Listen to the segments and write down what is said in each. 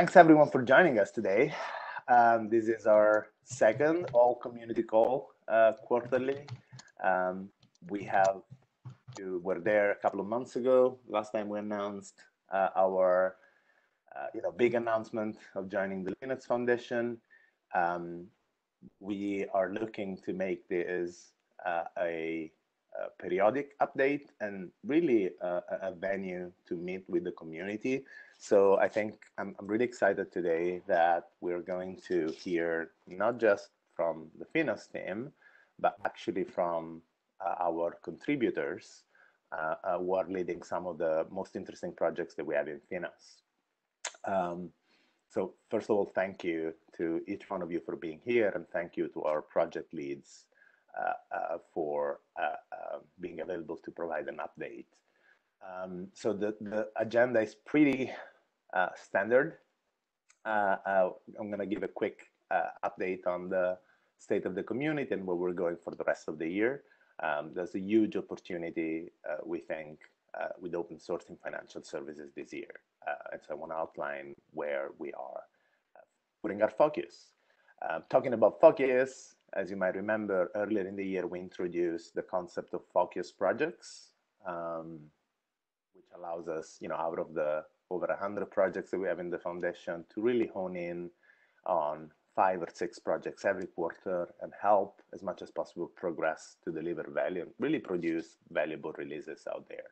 thanks everyone for joining us today. Um, this is our second all community call uh, quarterly. Um, we have to, were there a couple of months ago. Last time we announced uh, our uh, you know big announcement of joining the Linux Foundation. Um, we are looking to make this uh, a, a, periodic update and really a, a venue to meet with the community. So I think I'm, I'm really excited today that we're going to hear not just from the Finos team, but actually from uh, our contributors uh, uh, who are leading some of the most interesting projects that we have in Finos. Um, so first of all, thank you to each one of you for being here and thank you to our project leads uh, uh, for uh, being available to provide an update. Um, so the, the agenda is pretty standard. I'm going to give a quick update on the state of the community and where we're going for the rest of the year. Um, there's a huge opportunity, uh, we think, uh, with open sourcing financial services this year. Uh, and so I want to outline where we are uh, putting our focus. Talking about focus, as you might remember, earlier in the year, we introduced the concept of focus projects, um, which allows us, you know, out of the over 100 projects that we have in the foundation to really hone in on five or six projects every quarter and help as much as possible progress to deliver value and really produce valuable releases out there.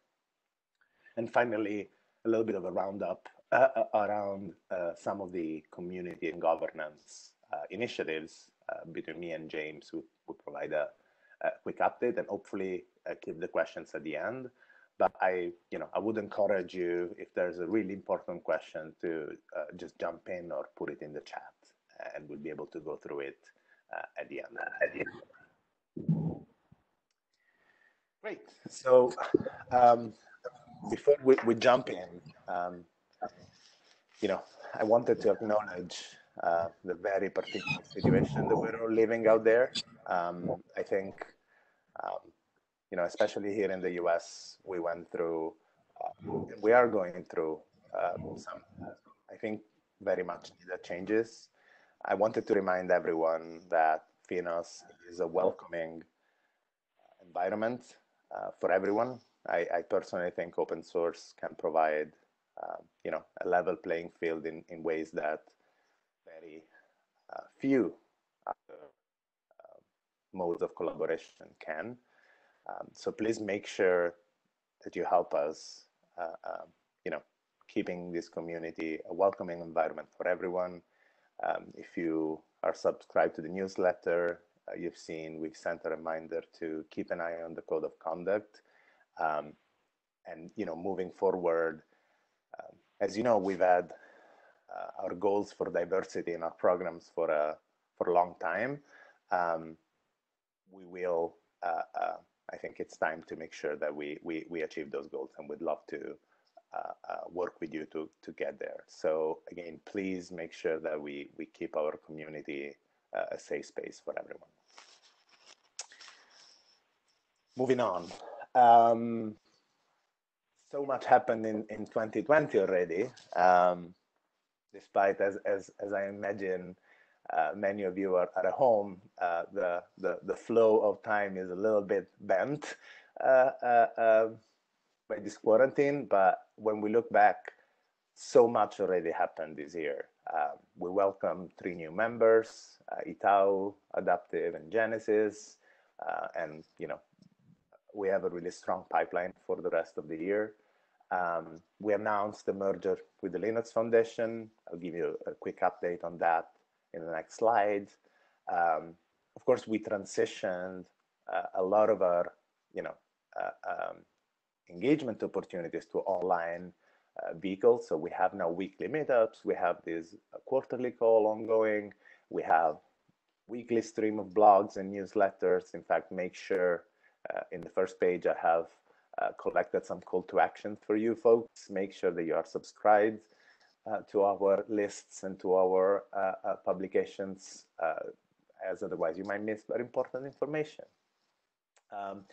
And finally, a little bit of a roundup uh, uh around uh, some of the community and governance uh, initiatives uh, between me and James, who will provide a, a, quick update and hopefully uh, keep the questions at the end. But I, you know, I would encourage you if there's a really important question to just jump in or put it in the chat and we'll be able to go through it uh, at the end. At the end. Great. So um, before we, we, jump in, um, you know, I wanted to acknowledge uh, the very particular situation that we're all living out there. Um, I think, um, you know, especially here in the U.S., we went through, uh, we are going through um, some, I think, very much needed changes I wanted to remind everyone that Finos is a welcoming environment uh, for everyone. I, I, personally think open source can provide, uh, you know, a level playing field in, in ways that very uh, few other uh, modes of collaboration can. Um, so please make sure that you help us, uh, um, you know, keeping this community a welcoming environment for everyone, um, if you are subscribed to the newsletter, uh, you've seen we've sent a reminder to keep an eye on the code of conduct. Um, and you know, moving forward, um, as you know, we've had uh, our goals for diversity in our programs for a for a long time. Um, we will. Uh, uh, I think it's time to make sure that we we we achieve those goals, and we'd love to uh, uh, work with you to, to get there. So again, please make sure that we, we keep our community uh, a safe space for everyone. Moving on. Um, so much happened in, in 2020 already, um, despite as, as, as I imagine uh, many of you are, at home, uh, the, the, the flow of time is a little bit bent. Uh, by this quarantine, but when we look back, so much already happened this year. Uh, we welcome three new members, uh, Itau, Adaptive, and Genesis. Uh, and, you know, we have a really strong pipeline for the rest of the year. Um, we announced the merger with the Linux Foundation. I'll give you a quick update on that in the next slide. Um, of course, we transitioned uh, a lot of our, you know, uh, um, engagement opportunities to online uh, vehicles. So we have now weekly meetups, we have this uh, quarterly call ongoing, we have weekly stream of blogs and newsletters. In fact, make sure uh, in the first page I have uh, collected some call to action for you folks. Make sure that you are subscribed to our lists and to our uh, publications, as otherwise you might miss very important information. Um,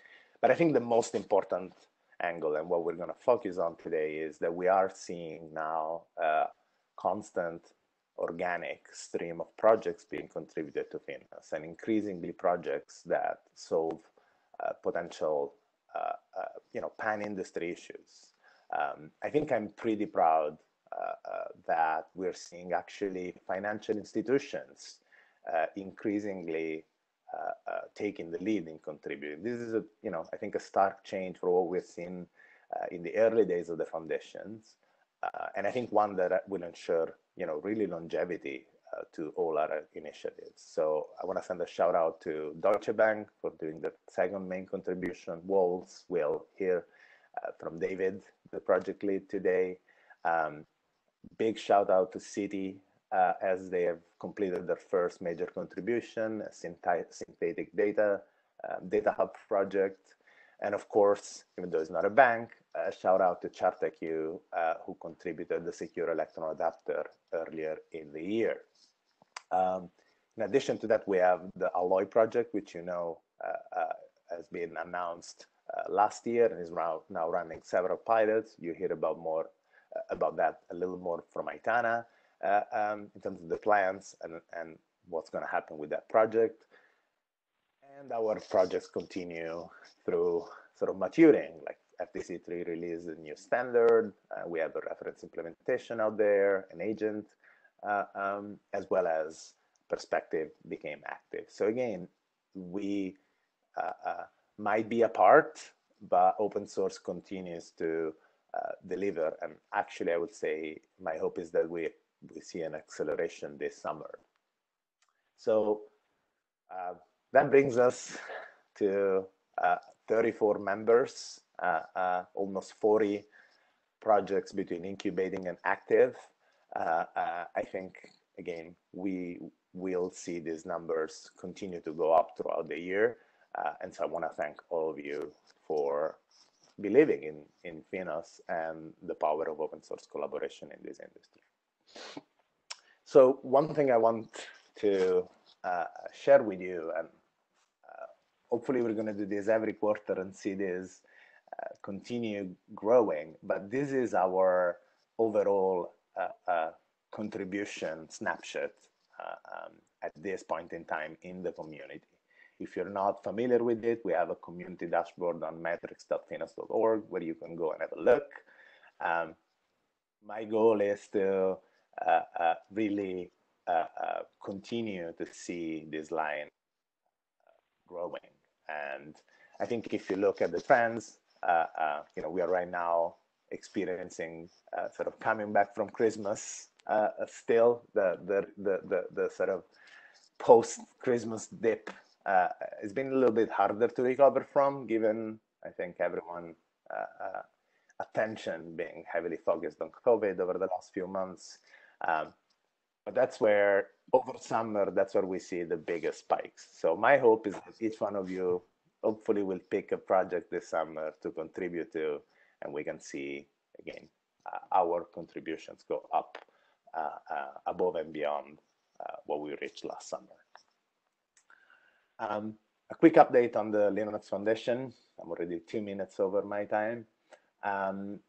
but I think the most important angle and what we're going to focus on today is that we are seeing now uh, constant organic stream of projects being contributed to Finos and increasingly projects that solve uh, potential, uh, uh, you know, pan-industry issues. Um, I think I'm pretty proud uh, uh, that we're seeing actually financial institutions uh, increasingly taking the lead in contributing. This is a, you know, I think a stark change for what we've seen in the early days of the foundations. and I think one that will ensure, you know, really longevity uh, to all our initiatives. So I want to send a shout out to Deutsche Bank for doing the second main contribution. Waltz will hear uh, from David, the project lead today. Um, big shout out to Citi uh, as they have completed their first major contribution, synthetic data, um, data hub project. And of course, even though it's not a bank, a shout out to ChartIQ, uh, who contributed the secure electron adapter earlier in the year. Um, in addition to that, we have the Alloy project, which you know uh, uh, has been announced uh, last year and is now, now running several pilots. You hear about more about that a little more from Aitana uh, um, in terms of the plans and, and what's going to happen with that project. And our projects continue through sort of maturing, like FDC3 released a new standard. Uh, we have a reference implementation out there, an agent, uh, um, as well as perspective became active. So again, we uh, uh, might be apart, but open source continues to deliver. And actually, I would say my hope is that we, we see an acceleration this summer. So uh, that brings us to uh, 34 members, uh, uh, almost 40 projects between incubating and active. I think, again, we will see these numbers continue to go up throughout the year. and so I want to thank all of you for believing in, in Finos and the power of open source collaboration in this industry. So one thing I want to uh, share with you, and uh, hopefully we're going to do this every quarter and see this uh, continue growing, but this is our overall uh, uh, contribution snapshot uh, um, at this point in time in the community. If you're not familiar with it, we have a community dashboard on metrics.finos.org where you can go and have a look. Um, my goal is to uh, uh, really uh, uh continue to see this line uh, growing. And I think if you look at the trends, uh, you know, we are right now experiencing sort of coming back from Christmas still, the, the, the, the, the sort of post-Christmas dip uh, it's been a little bit harder to recover from, given I think everyone uh, uh, attention being heavily focused on COVID over the last few months. Um, but that's where over summer, that's where we see the biggest spikes. So my hope is that each one of you hopefully will pick a project this summer to contribute to, and we can see again uh, our contributions go up uh, uh, above and beyond what we reached last summer. Um, a quick update on the Linux Foundation. I'm already two minutes over my time. Um,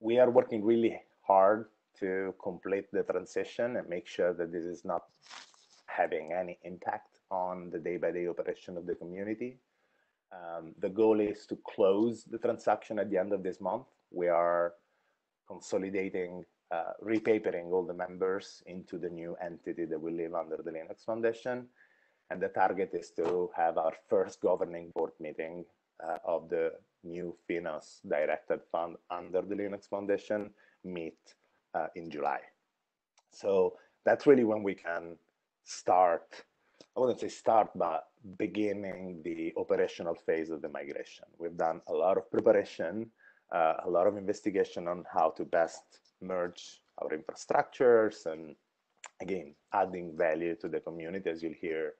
we are working really hard to complete the transition and make sure that this is not having any impact on the day-by-day -day operation of the community. Um, the goal is to close the transaction at the end of this month. We are consolidating, uh, repapering all the members into the new entity that will live under the Linux Foundation. And the target is to have our first governing board meeting uh, of the new Finos directed fund under the Linux Foundation meet uh, in July. So that's really when we can start, I wouldn't say start, but beginning the operational phase of the migration. We've done a lot of preparation, uh, a lot of investigation on how to best merge our infrastructures and again, adding value to the community as you'll hear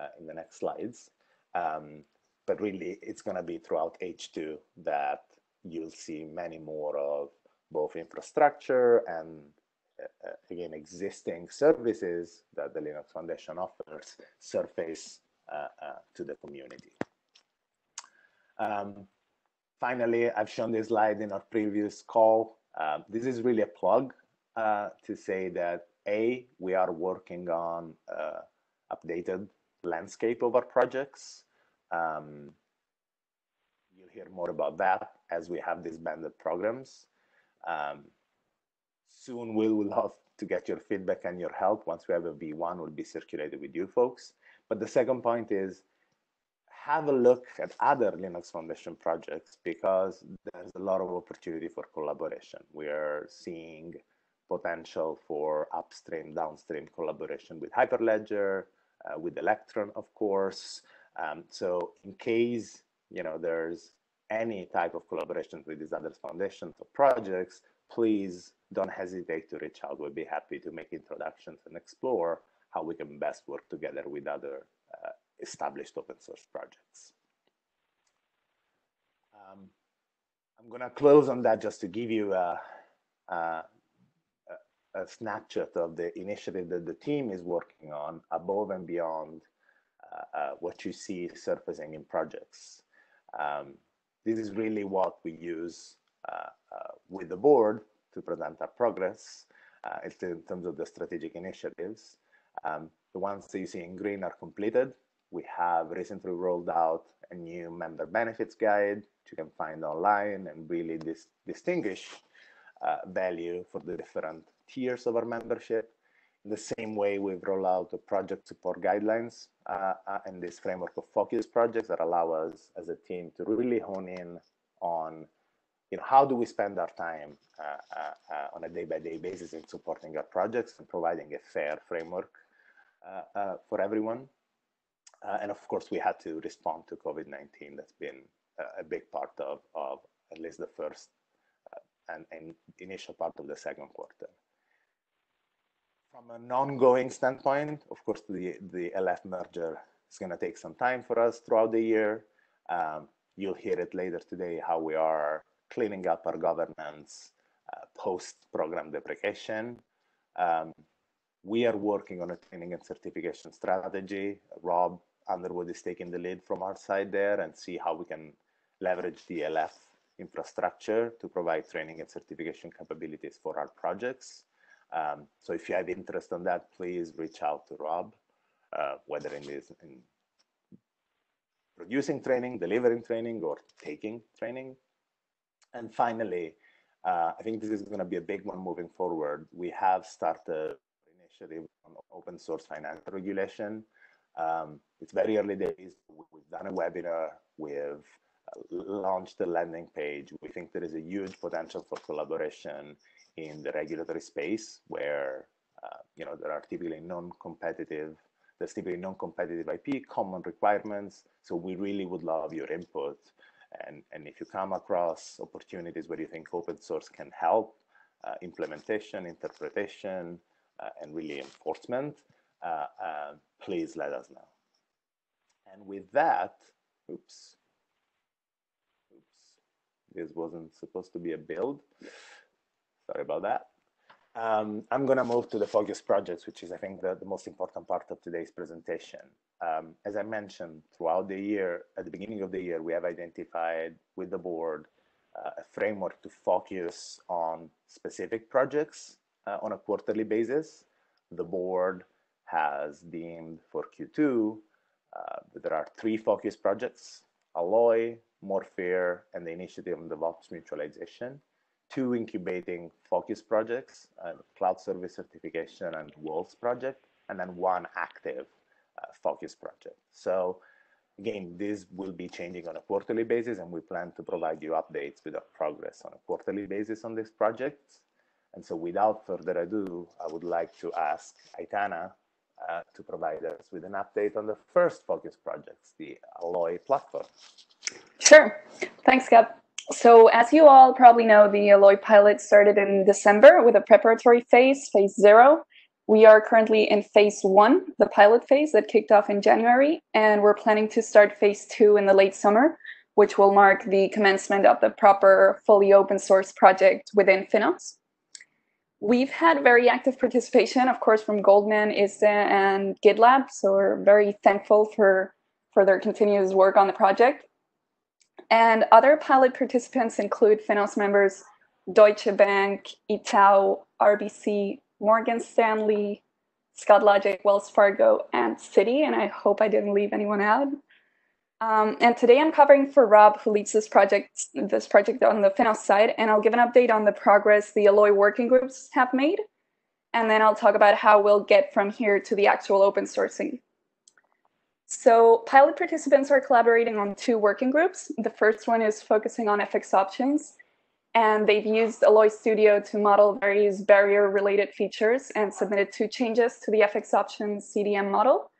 uh, in the next slides. Um, but really, it's going to be throughout H2 that you'll see many more of both infrastructure and uh, uh, again existing services that the Linux Foundation offers surface uh, uh, to the community. Um, finally, I've shown this slide in our previous call. Uh, this is really a plug uh, to say that A, we are working on uh, updated landscape of our projects. Um, you'll hear more about that as we have these banded programs. Um, soon we will have to get your feedback and your help. Once we have a V1, will be circulated with you folks. But the second point is have a look at other Linux Foundation projects because there's a lot of opportunity for collaboration. We are seeing potential for upstream, downstream collaboration with Hyperledger, with Electron, of course. Um, so in case you know there's any type of collaboration with these other foundations or projects, please don't hesitate to reach out. We'll be happy to make introductions and explore how we can best work together with other uh, established open source projects. Um, I'm to close on that just to give you a, a, a, snapshot of the initiative that the team is working on above and beyond uh, uh, what you see surfacing in projects. Um, this is really what we use uh, uh, with the board to present our progress uh, in terms of the strategic initiatives. Um, the ones that you see in green are completed. We have recently rolled out a new member benefits guide which you can find online and really dis distinguish uh, value for the different tiers of our membership. In the same way, we've rolled out the project support guidelines uh, uh, and this framework of focus projects that allow us as a team to really hone in on you know, how do we spend our time uh, uh, uh on a day-by-day -day basis in supporting our projects and providing a fair framework uh, uh, for everyone. and of course, we had to respond to COVID-19. That's been a big part of, of at least the first and, and initial part of the second quarter. From an ongoing standpoint, of course, the, the LF merger is going to take some time for us throughout the year. Um, you'll hear it later today how we are cleaning up our governance uh, post-program deprecation. Um, we are working on a training and certification strategy. Rob Underwood is taking the lead from our side there and see how we can leverage the LF infrastructure to provide training and certification capabilities for our projects. Um, so if you have interest on that, please reach out to Rob, uh, whether in in producing training, delivering training, or taking training. And finally, uh, I think this is going to be a big one moving forward. We have started initiative on open source finance regulation. Um, it's very early days. We've done a webinar. We've uh, launched a landing page. We think there is a huge potential for collaboration in the regulatory space where uh, you know there are typically non-competitive there's typically non-competitive IP, common requirements. So we really would love your input and, and if you come across opportunities where you think open source can help, uh, implementation, interpretation, uh, and really enforcement, uh, uh, please let us know. And with that, oops, oops, this wasn't supposed to be a build. Sorry about that. Um, I'm going to move to the focus projects, which is, I think, the, the most important part of today's presentation. Um, as I mentioned, throughout the year, at the beginning of the year, we have identified with the board uh, a framework to focus on specific projects uh, on a quarterly basis. The board has deemed for Q2 uh, that there are three focus projects, Alloy, Morphir, and the initiative on DevOps mutualization two incubating focus projects, uh, cloud service certification and Waltz project, and then one active uh, focus project. So again, this will be changing on a quarterly basis and we plan to provide you updates with our progress on a quarterly basis on these projects. And so without further ado, I would like to ask Aitana uh, to provide us with an update on the first focus projects, the Alloy platform. Sure. Thanks, Gab. So as you all probably know, the Alloy pilot started in December with a preparatory phase, phase zero. We are currently in phase one, the pilot phase that kicked off in January, and we're planning to start phase two in the late summer, which will mark the commencement of the proper fully open source project within Finos. We've had very active participation, of course, from Goldman, ISDA, and GitLab, so we're very thankful for, for their continuous work on the project. And other pilot participants include Finos members Deutsche Bank, Itaú, RBC, Morgan Stanley, Scott Logic, Wells Fargo, and Citi. And I hope I didn't leave anyone out. Um, and today I'm covering for Rob, who leads this project, this project on the Finos side, and I'll give an update on the progress the Alloy working groups have made. And then I'll talk about how we'll get from here to the actual open sourcing. So pilot participants are collaborating on two working groups. The first one is focusing on FX options, and they've used Alloy Studio to model various barrier-related features and submitted two changes to the FX options CDM model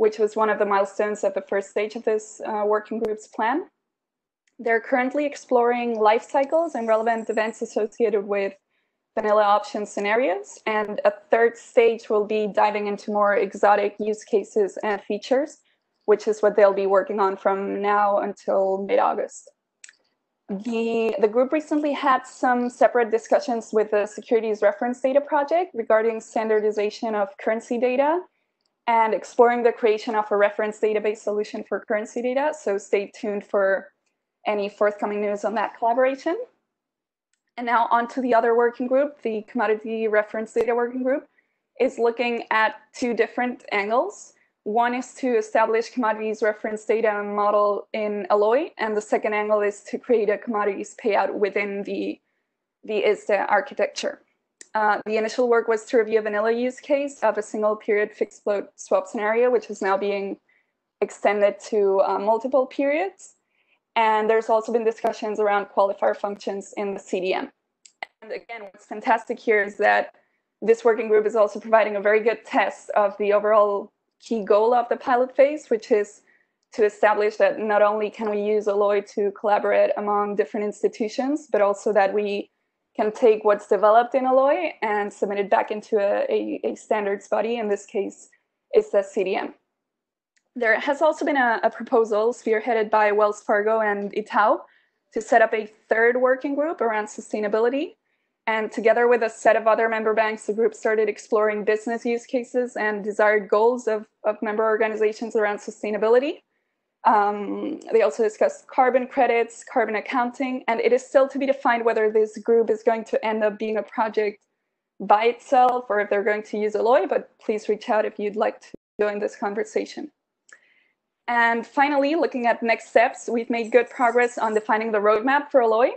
which was one of the milestones of the first stage of this uh, working group's plan. They're currently exploring life cycles and relevant events associated with vanilla option scenarios. And a third stage will be diving into more exotic use cases and features, which is what they'll be working on from now until mid-August. The, the group recently had some separate discussions with the Securities Reference Data Project regarding standardization of currency data and exploring the creation of a reference database solution for currency data. So stay tuned for any forthcoming news on that collaboration. And now on to the other working group, the commodity reference data working group is looking at two different angles. One is to establish commodities reference data and model in Alloy, and the second angle is to create a commodities payout within the, the ISDA architecture. Uh, the initial work was to review a vanilla use case of a single period fixed float swap scenario, which is now being extended to uh, multiple periods. And there's also been discussions around qualifier functions in the CDM. And again, what's fantastic here is that this working group is also providing a very good test of the overall key goal of the pilot phase, which is to establish that not only can we use Alloy to collaborate among different institutions, but also that we can take what's developed in Alloy and submit it back into a, a, a standards body. In this case, it's the CDM. There has also been a, a proposal spearheaded by Wells Fargo and Itaú to set up a third working group around sustainability. And together with a set of other member banks, the group started exploring business use cases and desired goals of, of member organizations around sustainability. Um, they also discussed carbon credits, carbon accounting, and it is still to be defined whether this group is going to end up being a project by itself or if they're going to use Alloy, but please reach out if you'd like to join this conversation. And finally, looking at next steps, we've made good progress on defining the roadmap for Alloy.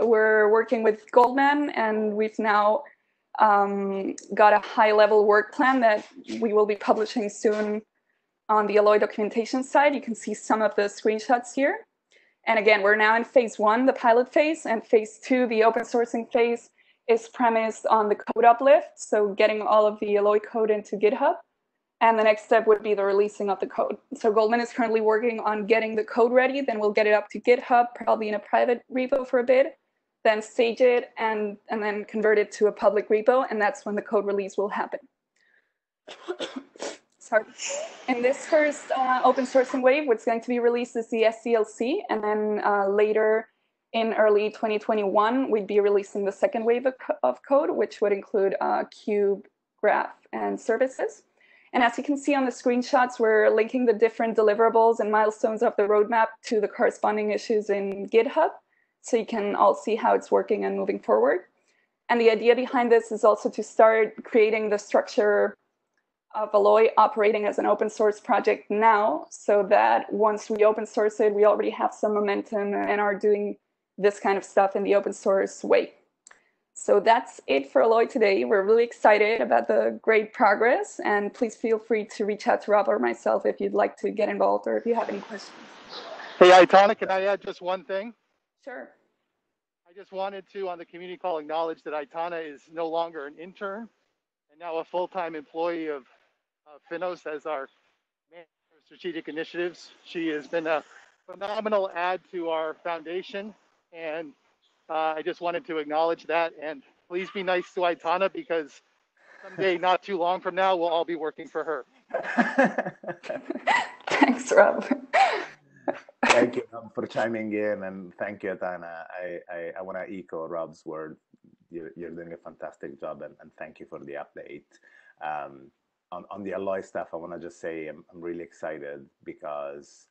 We're working with Goldman and we've now um, got a high level work plan that we will be publishing soon on the Alloy documentation side, you can see some of the screenshots here. And again, we're now in phase one, the pilot phase, and phase two, the open sourcing phase, is premised on the code uplift, so getting all of the Alloy code into GitHub. And the next step would be the releasing of the code. So Goldman is currently working on getting the code ready, then we'll get it up to GitHub, probably in a private repo for a bit, then stage it and, and then convert it to a public repo, and that's when the code release will happen. sorry. In this first uh, open sourcing wave, what's going to be released is the SDLC, and then uh, later in early 2021, we'd be releasing the second wave of, co of code, which would include uh, Cube, Graph, and services. And as you can see on the screenshots, we're linking the different deliverables and milestones of the roadmap to the corresponding issues in GitHub, so you can all see how it's working and moving forward. And the idea behind this is also to start creating the structure of Alloy operating as an open source project now so that once we open source it, we already have some momentum and are doing this kind of stuff in the open source way. So that's it for Alloy today. We're really excited about the great progress and please feel free to reach out to Rob or myself if you'd like to get involved or if you have any questions. Hey, Aitana, can I add just one thing? Sure. I just wanted to, on the community call, acknowledge that Aitana is no longer an intern and now a full-time employee of uh, Finos as our manager of strategic initiatives. She has been a phenomenal add to our foundation, and uh, I just wanted to acknowledge that. And please be nice to Aitana because someday, not too long from now, we'll all be working for her. Thanks, Rob. Thank you for chiming in, and thank you, Tana. I, I, I want to echo Rob's word. You're, you're doing a fantastic job, and, and thank you for the update. Um, on, on the alloy stuff, I want to just say I'm, I'm really excited because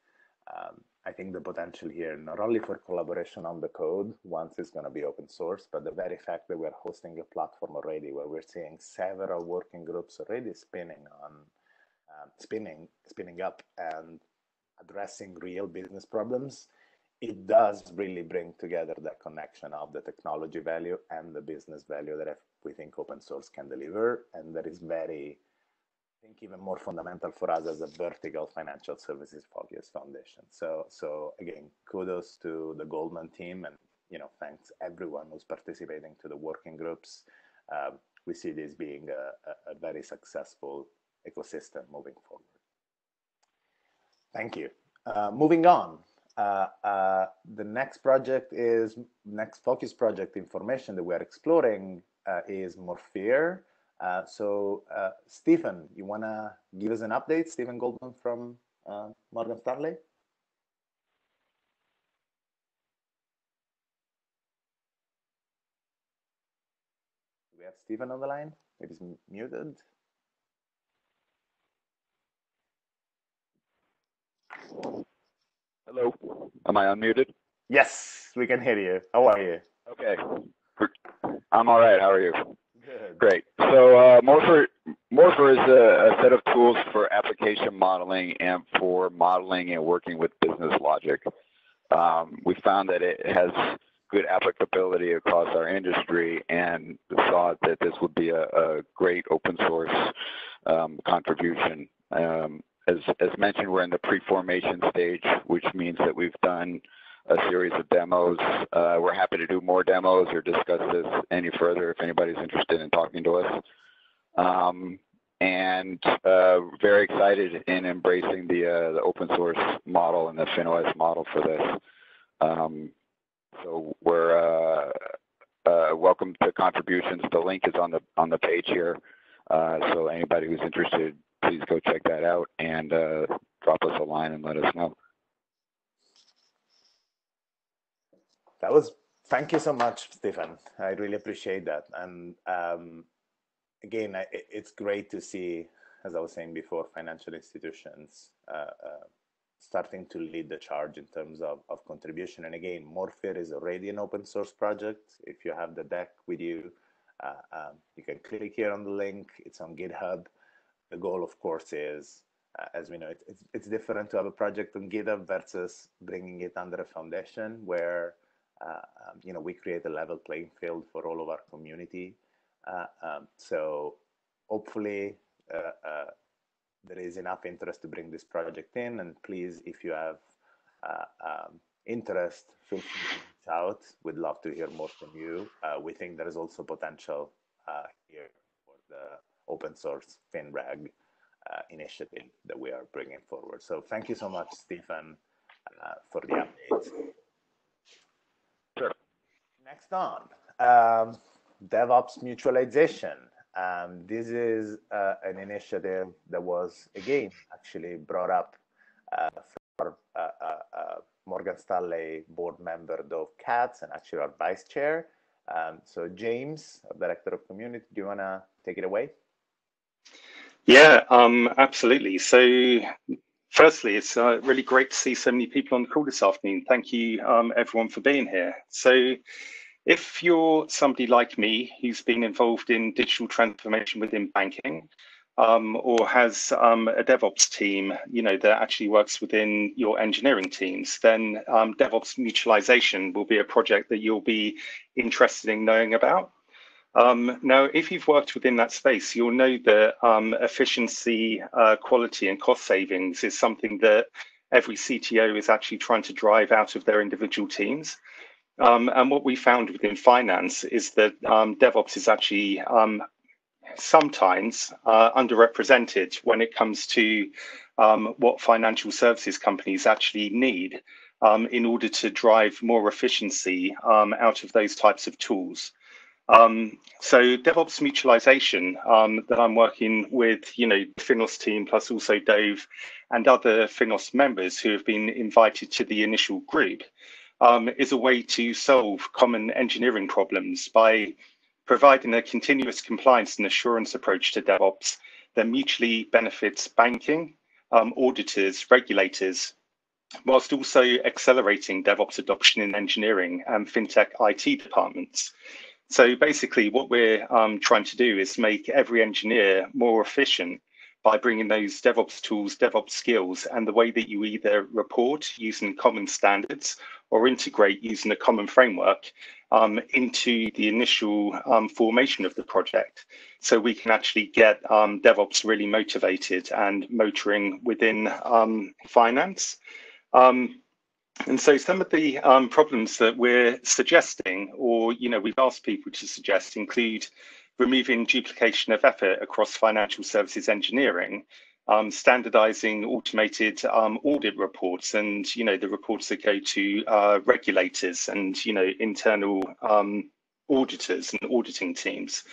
um, I think the potential here, not only for collaboration on the code once it's going to be open source, but the very fact that we're hosting a platform already where we're seeing several working groups already spinning on, um, spinning, spinning up and addressing real business problems, it does really bring together that connection of the technology value and the business value that we think open source can deliver. And that is very, I think even more fundamental for us as a vertical financial services focused foundation. So, so again, kudos to the Goldman team and, you know, thanks everyone who's participating to the working groups. Um, we see this being a, a, very successful ecosystem moving forward. Thank you. Uh, moving on, uh, uh, the next project is next focus project information that we are exploring uh, is Morphir. Uh, so, uh, Stephen, you want to give us an update? Stephen Goldbaum from Morgan Stanley. Do we have Stephen on the line? Maybe he's muted. Hello, am I unmuted? Yes, we can hear you. How are you? Okay, I'm all right. How are you? Good. Great. So uh, Morphir, Morphir is a, a, set of tools for application modeling and for modeling and working with business logic. Um, we found that it has good applicability across our industry and thought that this would be a, a great open source um, contribution. Um, as, mentioned, we're in the pre-formation stage, which means that we've done a series of demos. Uh, we're happy to do more demos or discuss this any further if anybody's interested in talking to us. Um, and uh, very excited in embracing the, uh, the open source model and the FinOS model for this. Um, so we're welcome to contributions. The link is on the on the page here. So anybody who's interested, please go check that out and drop us a line and let us know. That was, thank you so much, Stephen. I really appreciate that. And um, again, I, it's great to see, as I was saying before, financial institutions uh, uh, starting to lead the charge in terms of, of contribution. And again, Morphir is already an open source project. If you have the deck with you, uh, um, you can click here on the link. It's on GitHub. The goal, of course, is uh, as we know, it, it's, it's different to have a project on GitHub versus bringing it under a foundation where uh, um, you know, we create a level playing field for all of our community. Uh, um, so hopefully uh, there is enough interest to bring this project in. And please, if you have um, interest, feel free to reach out. We'd love to hear more from you. we think there is also potential here for the open source FinReg uh, initiative that we are bringing forward. So thank you so much, Stephen, uh, for the update. Sure. Next on, um, DevOps mutualization. Um, this is uh, an initiative that was, again, actually brought up uh, for uh, uh, Morgan Stanley board member Dov Katz and actually our vice chair. Um, so James, Director of Community, do you want to take it away? Yeah, um, absolutely. So Firstly, it's uh, really great to see so many people on the call this afternoon. Thank you, um, everyone, for being here. So, if you're somebody like me who's been involved in digital transformation within banking, um, or has um, a DevOps team, you know, that actually works within your engineering teams, then um, DevOps mutualization will be a project that you'll be interested in knowing about. Um, now, if you've worked within that space, you'll know that um, efficiency, uh, quality, and cost savings is something that every CTO is actually trying to drive out of their individual teams. Um, and what we found within finance is that um, DevOps is actually um, sometimes uh, underrepresented when it comes to um, what financial services companies actually need in order to drive more efficiency out of those types of tools. Um, so DevOps mutualization um, that I'm working with, you know, Finos team plus also Dave and other Finos members who have been invited to the initial group um, is a way to solve common engineering problems by providing a continuous compliance and assurance approach to DevOps that mutually benefits banking, um, auditors, regulators, whilst also accelerating DevOps adoption in engineering and fintech IT departments. So basically, what we're um, trying to do is make every engineer more efficient by bringing those DevOps tools, DevOps skills, and the way that you either report using common standards or integrate using a common framework um, into the initial um, formation of the project. So we can actually get um, DevOps really motivated and motoring within um, finance. And so some of the um, problems that we're suggesting, or you know, we've asked people to suggest, include removing duplication of effort across financial services engineering, um, standardizing automated um, audit reports and you know the reports that go to uh, regulators and you know internal um, auditors and auditing teams.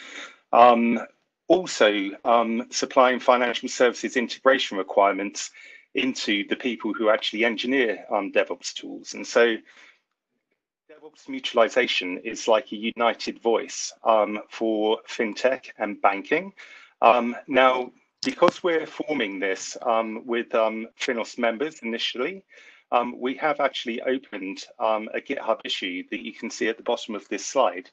Um, also, um, supplying financial services integration requirements into the people who actually engineer um, DevOps tools. And so DevOps mutualization is like a united voice um, for fintech and banking. Um, now, because we're forming this um, with um, Finos members initially, um, we have actually opened um, a GitHub issue that you can see at the bottom of this slide,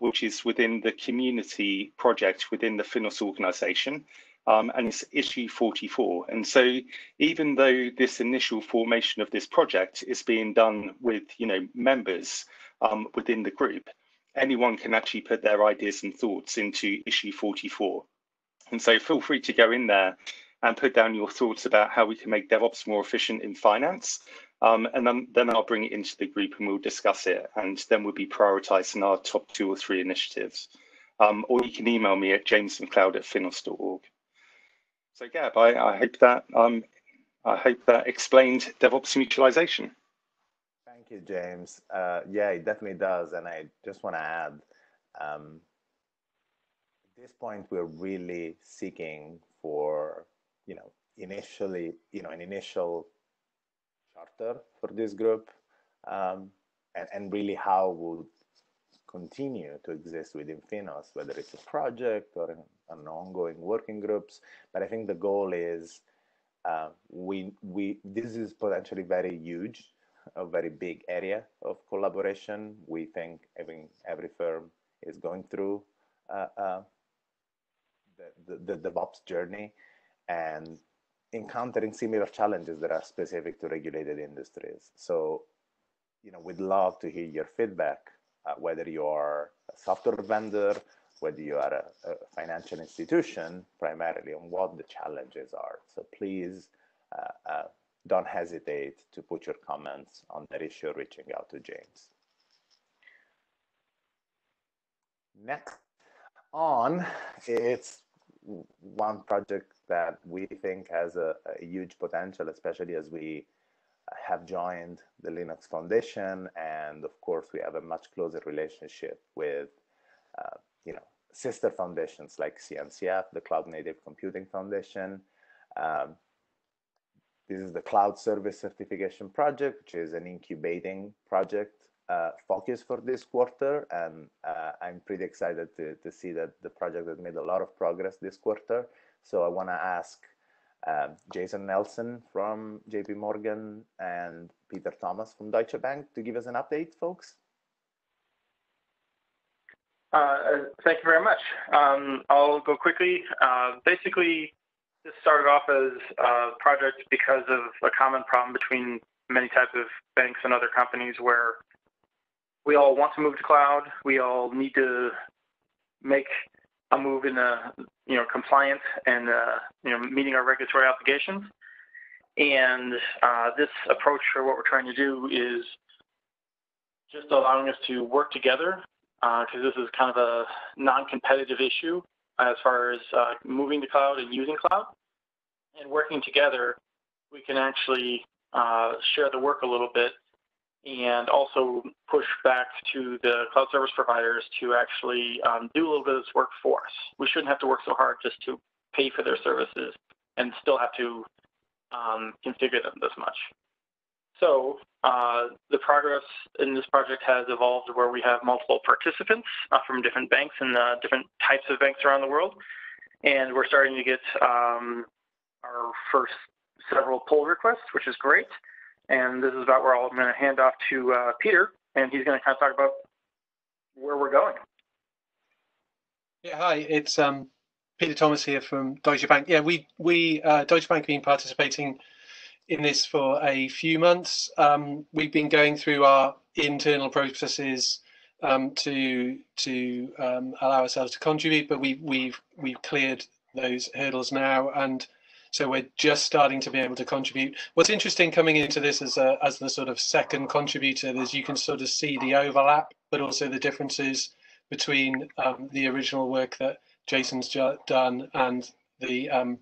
which is within the community project within the Finos organization um, and it's issue 44. And so even though this initial formation of this project is being done with, you know, members um, within the group, anyone can actually put their ideas and thoughts into issue 44. And so feel free to go in there and put down your thoughts about how we can make DevOps more efficient in finance. Um, and then, then I'll bring it into the group and we'll discuss it. And then we'll be prioritizing our top two or three initiatives. Um, or you can email me at jamesmcleod at finos.org. So Gab, I, I hope that um, I hope that explained DevOps mutualization. Thank you, James. Uh, yeah, it definitely does, and I just want to add. Um, at this point, we're really seeking for, you know, initially, you know, an initial charter for this group, um, and, and really how would continue to exist within Finos, whether it's a project or an, an ongoing working groups. But I think the goal is uh, we we this is potentially very huge, a very big area of collaboration. We think every every firm is going through uh, uh, the, the the DevOps journey and encountering similar challenges that are specific to regulated industries. So, you know, we'd love to hear your feedback uh, whether you are a software vendor, whether you are a, a, financial institution, primarily on what the challenges are. So please uh, uh, don't hesitate to put your comments on that issue, reaching out to James. Next on, it's one project that we think has a, a huge potential, especially as we have joined the Linux Foundation, and of course, we have a much closer relationship with, uh, you know, sister foundations like CNCF, the Cloud Native Computing Foundation. Um, this is the Cloud Service Certification Project, which is an incubating project uh, focus for this quarter, and uh, I'm pretty excited to, to see that the project has made a lot of progress this quarter. So I want to ask uh, Jason Nelson from JP Morgan and Peter Thomas from Deutsche Bank to give us an update, folks. Uh, thank you very much. Um, I'll go quickly. Uh, basically, this started off as a project because of a common problem between many types of banks and other companies where we all want to move to cloud. We all need to make a move in a you know compliant and uh, you know meeting our regulatory obligations. And uh, this approach for what we're trying to do is just allowing us to work together because uh, this is kind of a non-competitive issue as far as uh, moving to cloud and using cloud. And working together, we can actually uh, share the work a little bit and also push back to the cloud service providers to actually um, do a little bit of this work for us. We shouldn't have to work so hard just to pay for their services and still have to um, configure them this much. So uh, the progress in this project has evolved where we have multiple participants uh, from different banks and uh, different types of banks around the world. And we're starting to get um, our first several pull requests, which is great. And this is about where I'm going to hand off to uh, Peter, and he's going to kind of talk about where we're going. Yeah, hi, it's um, Peter Thomas here from Deutsche Bank. Yeah, we we uh, Deutsche Bank have been participating in this for a few months. Um, we've been going through our internal processes um, to to um, allow ourselves to contribute, but we we've we've cleared those hurdles now, and so we're just starting to be able to contribute. What's interesting coming into this as a as the sort of second contributor is you can sort of see the overlap, but also the differences between um, the original work that Jason's done and the um,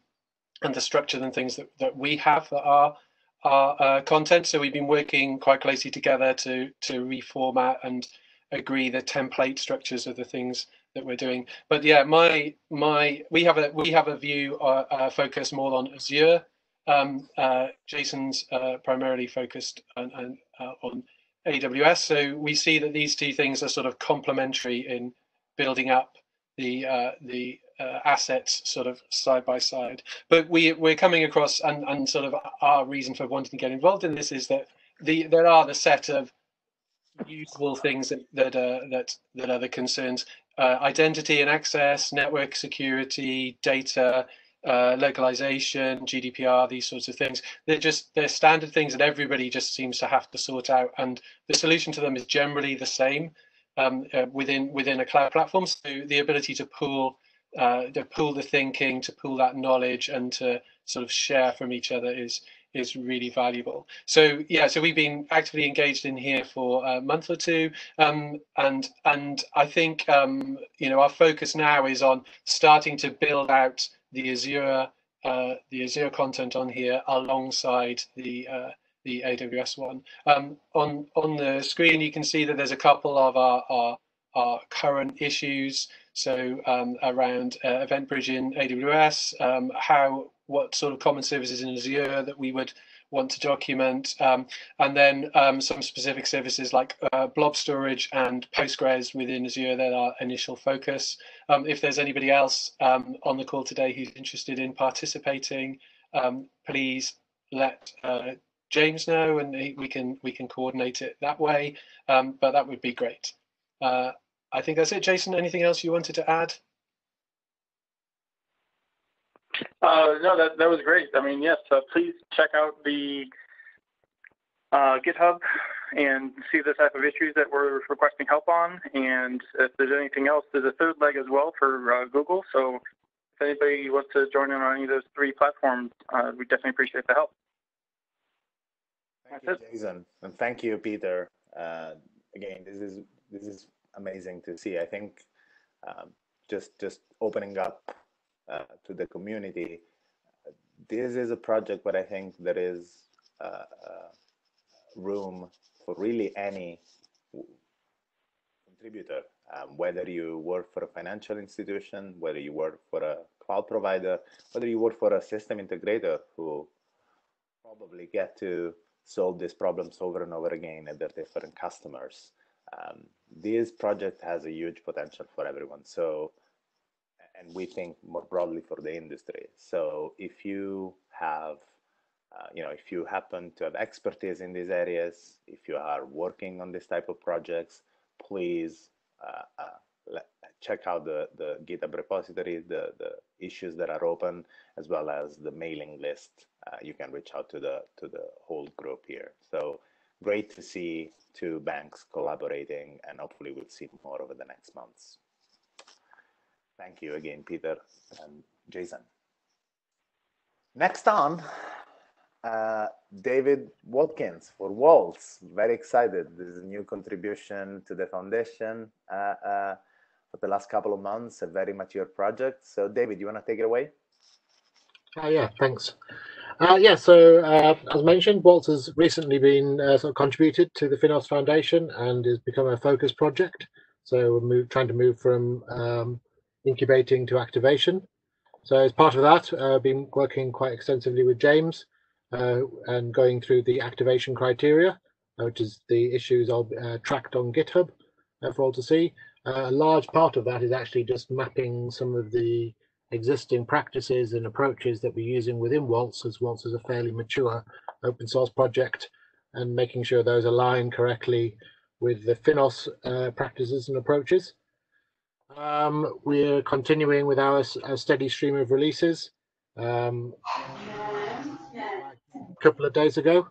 and the structure and things that, that we have that are our uh, content. So we've been working quite closely together to to reformat and agree the template structures of the things that we're doing. But yeah, my my we have a we have a view uh, uh, focused more on Azure. Um, uh, Jason's uh, primarily focused on, on, uh, on AWS. So we see that these two things are sort of complementary in building up the the uh, assets sort of side by side. But we we're coming across and and sort of our reason for wanting to get involved in this is that the there are the set of useful things that that uh, that that are the concerns: uh, identity and access, network security, data. Uh, localization, GDPR, these sorts of things. They're just they're standard things that everybody just seems to have to sort out, and the solution to them is generally the same um, uh, within within a cloud platform. So the ability to pool uh, to pool the thinking, to pool that knowledge, and to sort of share from each other is is really valuable. So yeah, so we've been actively engaged in here for a month or two, um, and and I think um, you know our focus now is on starting to build out the Azure uh, the Azure content on here alongside the uh, the AWS one. Um, on on the screen, you can see that there's a couple of our our, our current issues. So um, around uh, EventBridge in AWS, um, how what sort of common services in Azure that we would want to document, um, and then um, some specific services like uh, blob storage and Postgres within Azure that are initial focus. Um, if there's anybody else um, on the call today who's interested in participating, please let uh, James know, and he, we can we can coordinate it that way. But that would be great. Uh, I think that's it. Jason, anything else you wanted to add? Uh, no, that that was great. I mean, yes. Uh, please check out the uh, GitHub and see the type of issues that we're requesting help on. And if there's anything else, there's a third leg as well for uh, Google. So if anybody wants to join in on any of those three platforms, uh, we definitely appreciate the help. Thank you, Jason, and thank you, Peter. Uh, again, this is this is amazing to see. I think um, just just opening up uh, to the community. This is a project where I think there is uh, uh room for really any contributor, um, whether you work for a financial institution, whether you work for a cloud provider, whether you work for a system integrator who probably get to solve these problems over and over again at their different customers. Um, this project has a huge potential for everyone. So, and we think more broadly for the industry. So, if you have, uh, you know, if you happen to have expertise in these areas, if you are working on this type of projects, please uh, uh, check out the, the GitHub repository, the, the issues that are open, as well as the mailing list. Uh, you can reach out to the to the whole group here. So great to see two banks collaborating, and hopefully we'll see more over the next months. Thank you again, Peter and Jason. Next on, uh, David Watkins for Waltz. Very excited. This is a new contribution to the foundation. Uh, uh, for the last couple of months, a very mature project. So, David, you want to take it away? Uh, yeah, thanks. Uh, yeah, so uh, as mentioned, Waltz has recently been uh, sort of contributed to the Finos Foundation and has become a focus project. So we're move, trying to move from um, incubating to activation. So as part of that, I've uh, been working quite extensively with James uh, and going through the activation criteria, which is the issues I'll tracked on GitHub for all to see a large part of that is actually just mapping some of the existing practices and approaches that we're using within Waltz, as Waltz is a fairly mature open source project, and making sure those align correctly with the Finos uh, practices and approaches. Um, we're continuing with our, our, steady stream of releases. Um, a couple of days ago,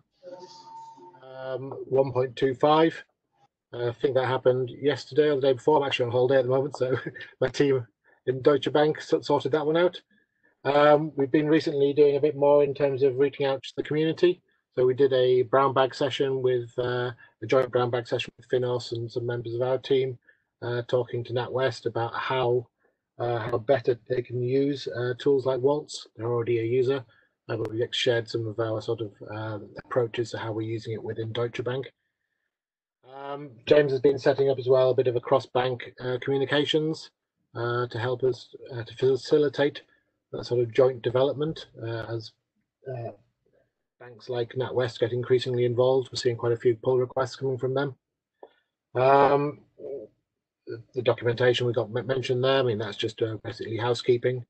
um, 1.25. Uh, I think that happened yesterday or the day before. I'm actually on holiday at the moment, so my team in Deutsche Bank sorted that one out. Um, we've been recently doing a bit more in terms of reaching out to the community. So we did a brown bag session with uh, a joint brown bag session with Finos and some members of our team, uh, talking to NatWest about how uh, how better they can use uh, tools like Waltz. They're already a user, uh, but we've shared some of our sort of um, approaches to how we're using it within Deutsche Bank. Um, James has been setting up as well a bit of a cross-bank uh, communications to help us to facilitate that sort of joint development as banks like NatWest get increasingly involved. We're seeing quite a few pull requests coming from them. Um, the documentation we got mentioned there, I mean, that's just uh, basically housekeeping.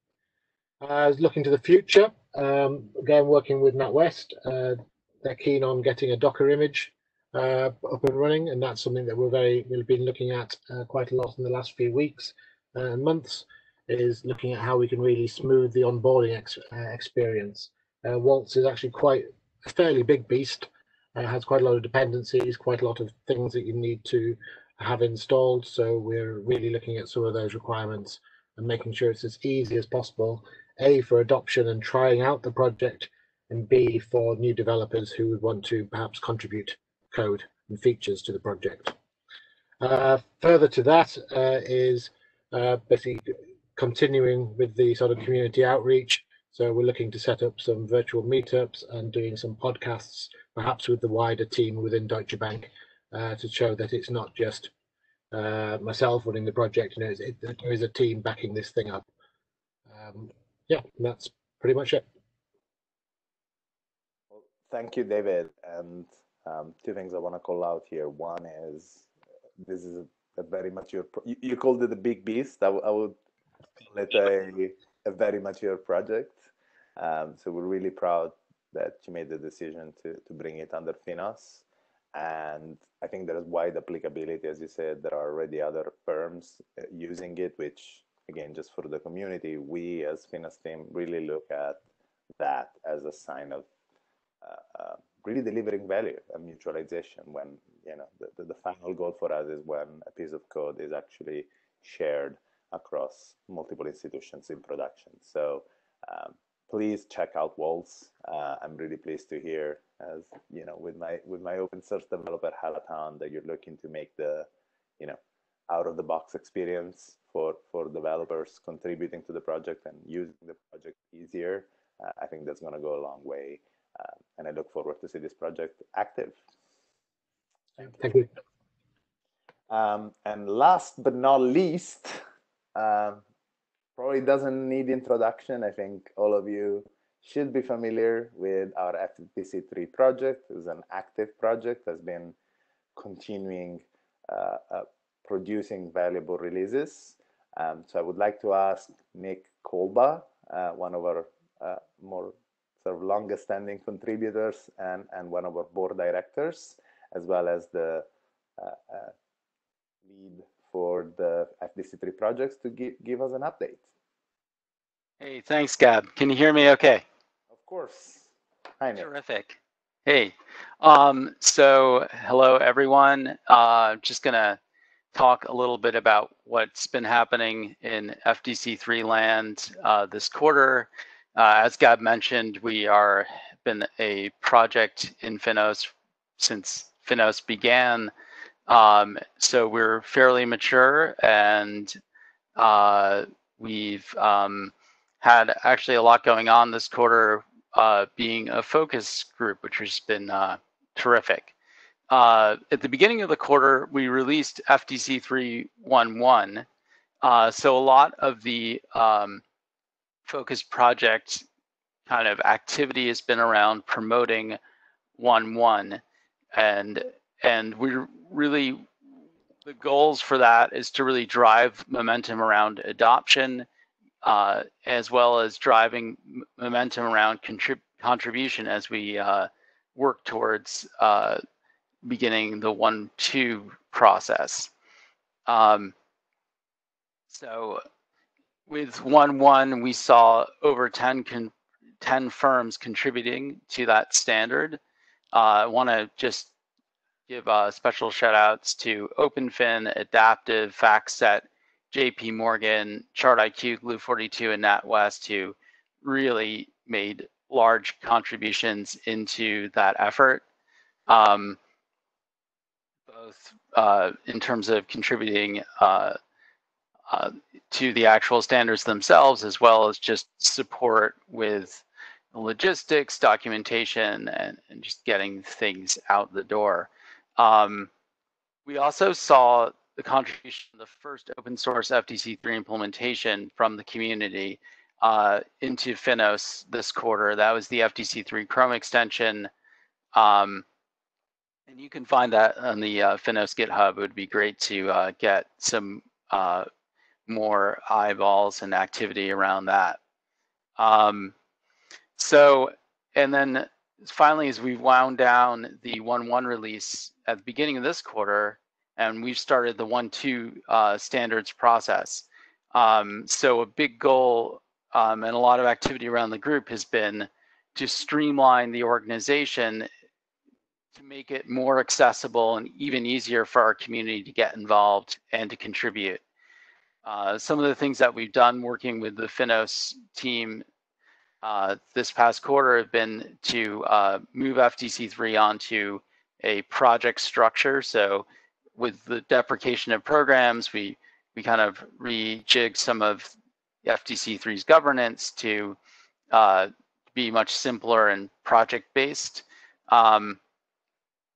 Uh, looking to the future, um, again, working with NatWest, uh, they're keen on getting a Docker image uh, up and running, and that's something that we've been looking at uh, quite a lot in the last few weeks and months, is looking at how we can really smooth the onboarding ex uh, experience. Waltz is actually quite a fairly big beast. Uh, has quite a lot of dependencies, quite a lot of things that you need to have installed. So we're really looking at some of those requirements and making sure it's as easy as possible, A, for adoption and trying out the project, and B, for new developers who would want to perhaps contribute code and features to the project. Uh, further to that uh, is uh, basically continuing with the sort of community outreach so we're looking to set up some virtual meetups and doing some podcasts, perhaps with the wider team within Deutsche Bank, uh, to show that it's not just uh, myself running the project. You know, it, there is a team backing this thing up. Um, yeah, that's pretty much it. Well, thank you, David. And um, two things I want to call out here. One is this is a, very mature. You, you, called it a big beast. I, I would call it a a very mature project. Um, so we're really proud that you made the decision to, to bring it under Finos. And I think there is wide applicability, as you said, there are already other firms uh, using it, which again, just for the community, we as Finos team really look at that as a sign of uh, uh, really delivering value and mutualization when, you know, the, the, the final goal for us is when a piece of code is actually shared across multiple institutions in production. So um, please check out Waltz. Uh, I'm really pleased to hear, as you know, with my with my open source developer hackathon, that you're looking to make the, you know, out of the box experience for for developers contributing to the project and using the project easier. Uh, I think that's going to go a long way, uh, and I look forward to see this project active. Thank you. Um, and last but not least, um, probably doesn't need introduction. I think all of you should be familiar with our FDC3 project. It's an active project that's been continuing uh, uh, producing valuable releases. Um, so I would like to ask Nick Kolba, uh, one of our uh, more sort of longest standing contributors and, and one of our board directors, as well as the uh, uh, lead for the FDC3 projects to give, give us an update. Hey, thanks, Gab. Can you hear me okay? Of course. Hi, Nick. Terrific. Hey, um, so hello, everyone. Uh, just going to talk a little bit about what's been happening in FDC3 land uh, this quarter. Uh, as Gab mentioned, we are been a project in Finos since Finos began um, so we're fairly mature and uh, we've um, had actually a lot going on this quarter uh, being a focus group, which has been uh, terrific. Uh, at the beginning of the quarter, we released FDC3 1.1. Uh, so a lot of the um, focus project kind of activity has been around promoting 1.1 and and we're really the goals for that is to really drive momentum around adoption uh, as well as driving momentum around contrib- contribution as we uh, work towards uh, beginning the one two process. Um, so with one one, we saw over 10, 10 firms contributing to that standard. Uh, I want to just give uh, special shout outs to OpenFin, Adaptive, FactSet, JP Morgan, ChartIQ, Glue42, and NatWest who really made large contributions into that effort. Um, both uh, in terms of contributing uh, uh, to the actual standards themselves, as well as just support with logistics, documentation, and, and just getting things out the door. Um, we also saw the contribution of the first open source FDC3 implementation from the community uh, into Finos this quarter. That was the FDC3 Chrome extension. Um, and you can find that on the uh, Finos GitHub. It would be great to uh, get some uh, more eyeballs and activity around that. Um, so, and then finally, as we wound down the 1.1 release at the beginning of this quarter, and we've started the 1.2 uh, standards process. Um, so a big goal um, and a lot of activity around the group has been to streamline the organization to make it more accessible and even easier for our community to get involved and to contribute. Uh, some of the things that we've done working with the Finos team uh, this past quarter have been to uh, move FDC3 onto a project structure. So with the deprecation of programs, we we kind of rejig some of FDC3's governance to uh, be much simpler and project based. Um,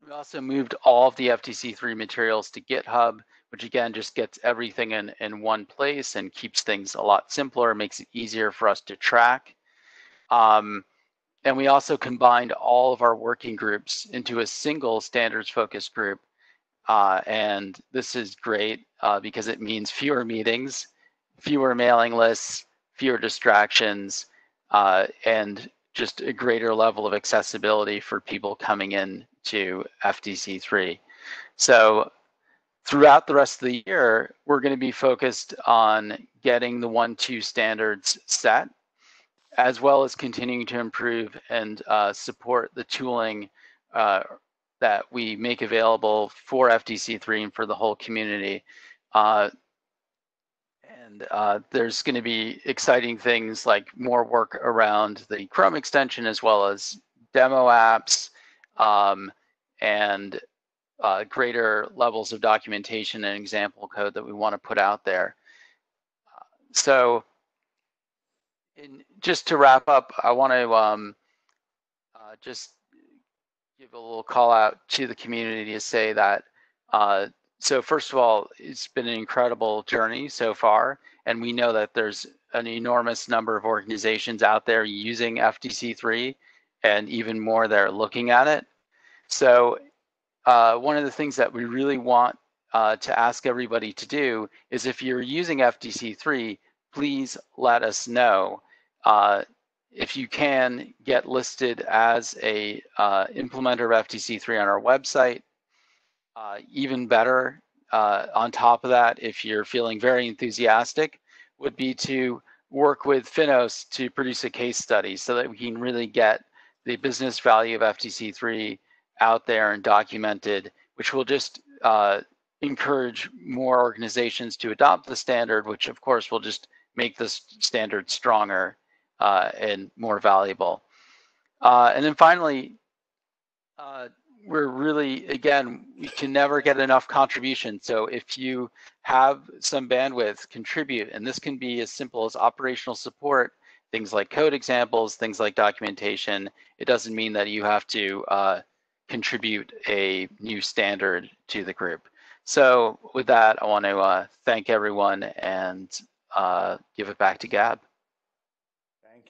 we also moved all of the FDC3 materials to GitHub, which again just gets everything in, in one place and keeps things a lot simpler, makes it easier for us to track. Um, and we also combined all of our working groups into a single standards focused group. Uh, and this is great uh, because it means fewer meetings, fewer mailing lists, fewer distractions, uh, and just a greater level of accessibility for people coming in to FDC3. So throughout the rest of the year, we're going to be focused on getting the 1-2 standards set as well as continuing to improve and uh, support the tooling uh, that we make available for FDC3 and for the whole community. Uh, and uh, there's going to be exciting things like more work around the Chrome extension as well as demo apps um, and uh, greater levels of documentation and example code that we want to put out there. So just to wrap up, I want to um, uh, just give a little call out to the community to say that. Uh, so first of all, it's been an incredible journey so far, and we know that there's an enormous number of organizations out there using FDC3, and even more that are looking at it. So uh, one of the things that we really want uh, to ask everybody to do is if you're using FDC3, please let us know. Uh, if you can get listed as a uh, implementer of FDC3 on our website, uh, even better. Uh, on top of that, if you're feeling very enthusiastic, would be to work with Finos to produce a case study so that we can really get the business value of FDC3 out there and documented, which will just uh, encourage more organizations to adopt the standard, which of course will just make this standard stronger uh, and more valuable. Uh, and then finally, uh, we're really, again, we can never get enough contribution. So if you have some bandwidth, contribute. And this can be as simple as operational support, things like code examples, things like documentation. It doesn't mean that you have to uh, contribute a new standard to the group. So with that, I want to uh, thank everyone and uh, give it back to Gab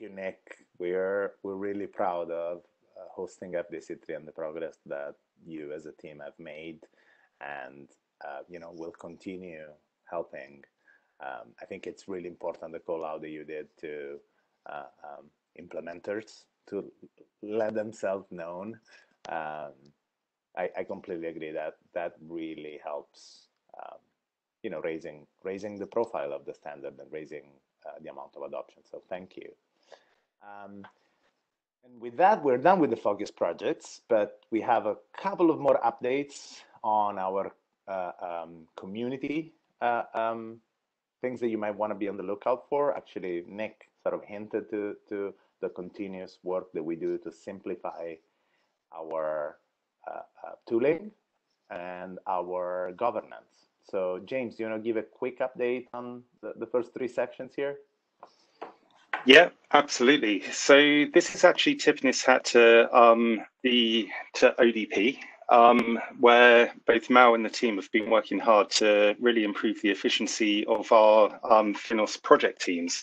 you, Nick. We're we're really proud of uh, hosting FDC3 and the progress that you as a team have made, and uh, you know we'll continue helping. Um, I think it's really important the call out that you did to uh, um, implementers to let themselves known um, I, I, completely agree that that really helps, um, you know, raising raising the profile of the standard and raising uh, the amount of adoption. So thank you. Um, and with that, we're done with the focus projects, but we have a couple of more updates on our uh, um, community uh, um, things that you might want to be on the lookout for. Actually, Nick sort of hinted to, to the continuous work that we do to simplify our uh, uh, tooling and our governance. So James, do you want to give a quick update on the, the first three sections here? Yeah, absolutely. So this is actually his hat to um, the to ODP, um, where both Mao and the team have been working hard to really improve the efficiency of our um, Finos project teams.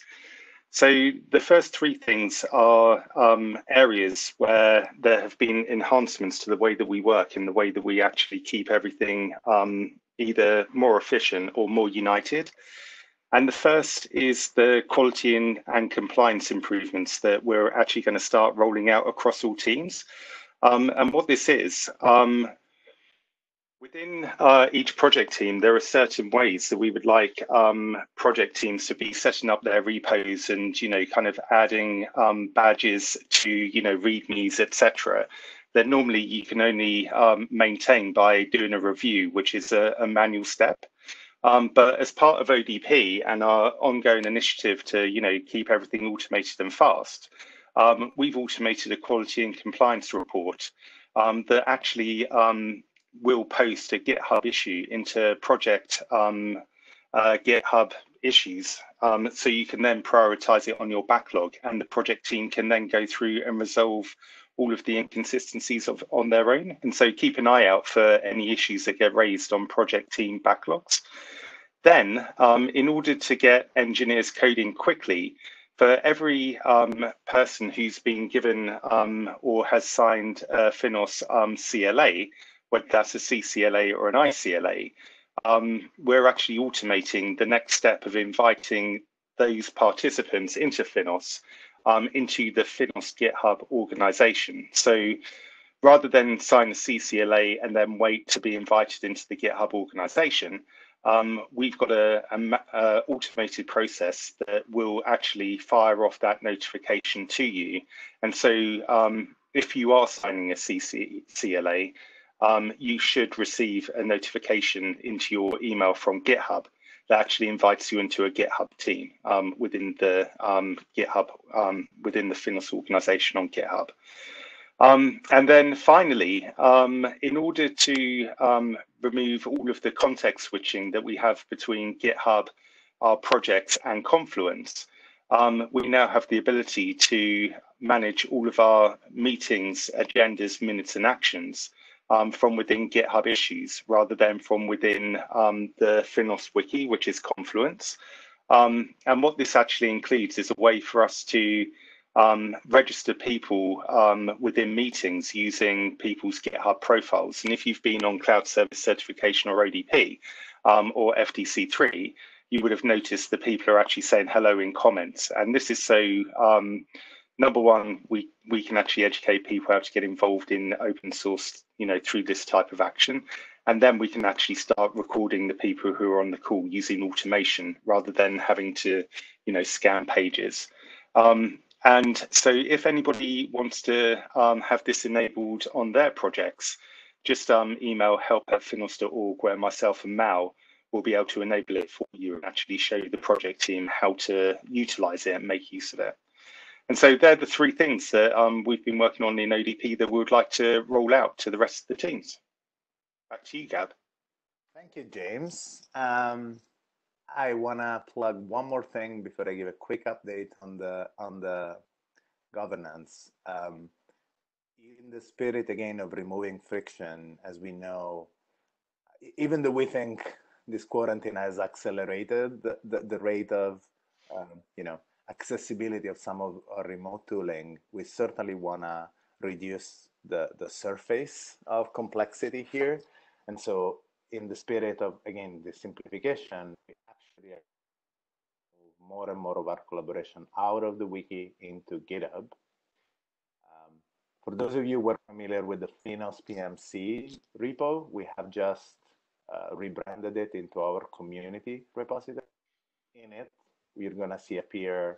So the first three things are um, areas where there have been enhancements to the way that we work and the way that we actually keep everything um, either more efficient or more united. And the first is the quality and, and compliance improvements that we're actually going to start rolling out across all teams. Um, and what this is, um, within uh, each project team, there are certain ways that we would like um, project teams to be setting up their repos and, you know, kind of adding um, badges to, you know, readmes, etc. That normally you can only um, maintain by doing a review, which is a, a manual step. Um, but as part of ODP and our ongoing initiative to, you know, keep everything automated and fast, um, we've automated a quality and compliance report um, that actually um, will post a GitHub issue into project um, uh, GitHub issues. Um, so you can then prioritize it on your backlog and the project team can then go through and resolve all of the inconsistencies of on their own. And so keep an eye out for any issues that get raised on project team backlogs. Then, um, in order to get engineers coding quickly, for every um, person who's been given um, or has signed a Finos um, CLA, whether that's a CCLA or an ICLA, um, we're actually automating the next step of inviting those participants into Finos um, into the Finos GitHub organization. So rather than sign a CCLA and then wait to be invited into the GitHub organization, um, we've got a, a, a, automated process that will actually fire off that notification to you. And so um, if you are signing a CCLA, um, you should receive a notification into your email from GitHub that actually invites you into a GitHub team um, within the um, GitHub, um, within the Finos organization on GitHub. Um, and then finally, um, in order to um, remove all of the context switching that we have between GitHub, our projects, and Confluence, we now have the ability to manage all of our meetings, agendas, minutes, and actions um, from within GitHub issues rather than from within um, the Finos wiki, which is Confluence. and what this actually includes is a way for us to um, register people um, within meetings using people's GitHub profiles. And if you've been on Cloud Service Certification or ODP um, or FDC3, you would have noticed that people are actually saying hello in comments. And this is so, um, number one, we, we can actually educate people how to get involved in open source, you know, through this type of action. And then we can actually start recording the people who are on the call using automation rather than having to, you know, scan pages. Um, and so if anybody wants to um, have this enabled on their projects, just um, email help at finos.org where myself and Mao will be able to enable it for you and actually show the project team how to utilize it and make use of it. And so they're the three things that um, we've been working on in ODP that we would like to roll out to the rest of the teams. Back to you, Gab. Thank you, James. Um, I want to plug one more thing before I give a quick update on the on the governance. Um, in the spirit again of removing friction, as we know, even though we think this quarantine has accelerated the, the, the rate of um, you know accessibility of some of our remote tooling, we certainly want to reduce the the surface of complexity here, and so in the spirit of again the simplification we actually move more and more of our collaboration out of the wiki into GitHub. Um, for those of you who are familiar with the Finos PMC repo, we have just uh, rebranded it into our community repository. In it, we're going to see appear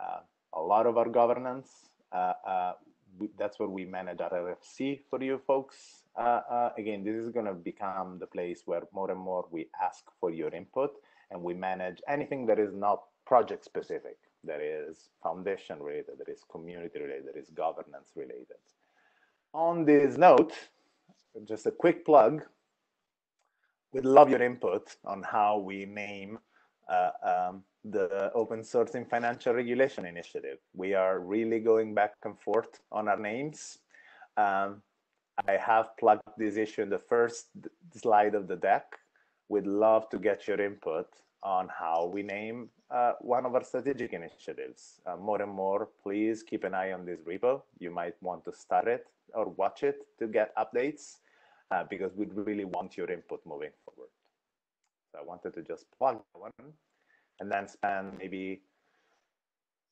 uh, a lot of our governance. Uh, uh we, that's where we manage our RFC for you folks. Uh, again, this is going to become the place where more and more we ask for your input and we manage anything that is not project specific, that is foundation related, that is community related, that is governance related. On this note, just a quick plug, we'd love your input on how we name uh, um, the open sourcing financial regulation initiative. We are really going back and forth on our names. Um, I have plugged this issue in the first slide of the deck. We'd love to get your input on how we name uh, one of our strategic initiatives. Uh, more and more, please keep an eye on this repo. You might want to start it or watch it to get updates uh, because we really want your input moving forward. So I wanted to just plug one and then spend maybe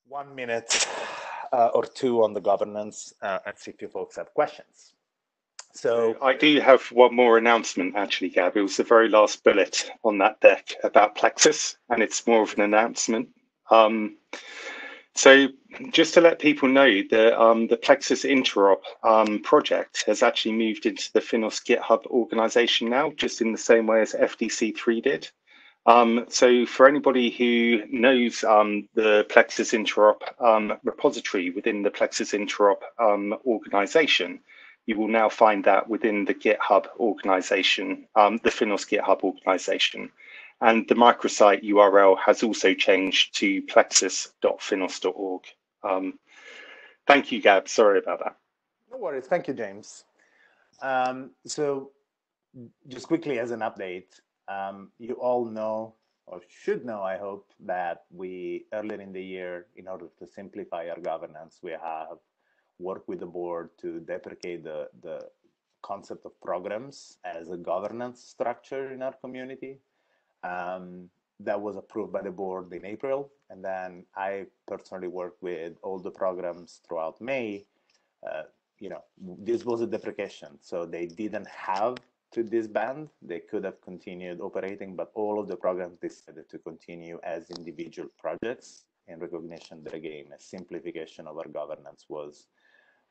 one minute uh, or two on the governance uh, and see if you folks have questions. So I do have one more announcement, actually, Gab. It was the very last bullet on that deck about Plexus, and it's more of an announcement. Um, so just to let people know that um, the Plexus Interop um, project has actually moved into the Finos GitHub organization now, just in the same way as FDC3 did. Um, so for anybody who knows um, the Plexus Interop um, repository within the Plexus Interop um, organization, you will now find that within the GitHub organization, um, the Finos GitHub organization. And the microsite URL has also changed to plexus.finos.org. Um, thank you, Gab. Sorry about that. No worries. Thank you, James. So just quickly as an update, um, you all know or should know, I hope, that we earlier in the year, in order to simplify our governance, we have worked with the board to deprecate the, the concept of programs as a governance structure in our community. Um, that was approved by the board in April. And then I personally worked with all the programs throughout May. Uh, you know, this was a deprecation. So they didn't have to disband. They could have continued operating, but all of the programs decided to continue as individual projects in recognition that again, a simplification of our governance was